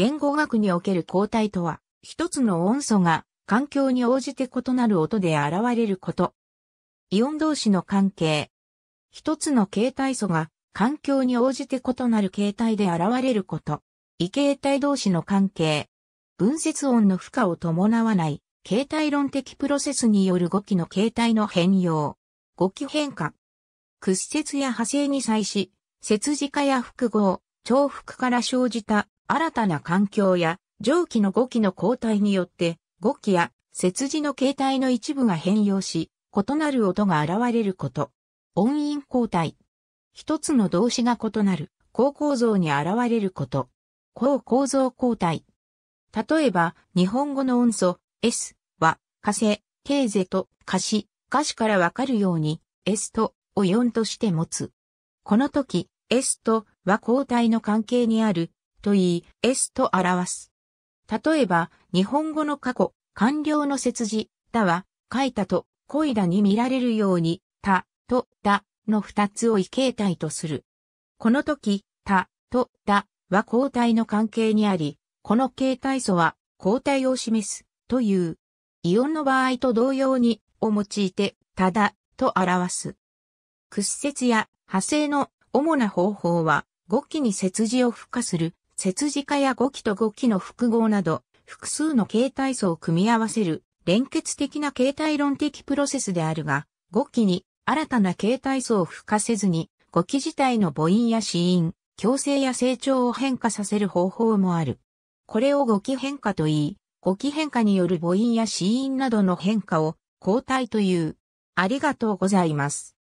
言語学における交代とは、一つの音素が環境に応じて異なる音で現れること。イオン同士の関係。一つの形態素が環境に応じて異なる形態で現れること。異形態同士の関係。分節音の負荷を伴わない形態論的プロセスによる語気の形態の変容。語気変化。屈折や派生に際し、節字化や複合、重複から生じた新たな環境や上記の語気の交代によって語気や節字の形態の一部が変容し、異なる音が現れること。音韻交代。一つの動詞が異なる、高構造に現れること。高構造交代。例えば、日本語の音素、S は、火星、ケーゼと歌詞、歌詞からわかるように、S とを4として持つ。この時、S とは交代の関係にある、と言い、S と表す。例えば、日本語の過去、完了の節字、だは、書いたと、恋だに見られるように、た、と、だ、の二つを異形態とする。この時、た、と、だ、は交代の関係にあり、この形態素は、交代を示す、という。イオンの場合と同様に、を用いて、ただ、と表す。屈折や派生の主な方法は、語気に節字を付加する、節字化や語気と語気の複合など、複数の形態素を組み合わせる、連結的な形態論的プロセスであるが、語気に新たな形態素を付加せずに、語気自体の母音や子音、強制や成長を変化させる方法もある。これを語気変化と言い、語気変化による母音や子音などの変化を交代という。ありがとうございます。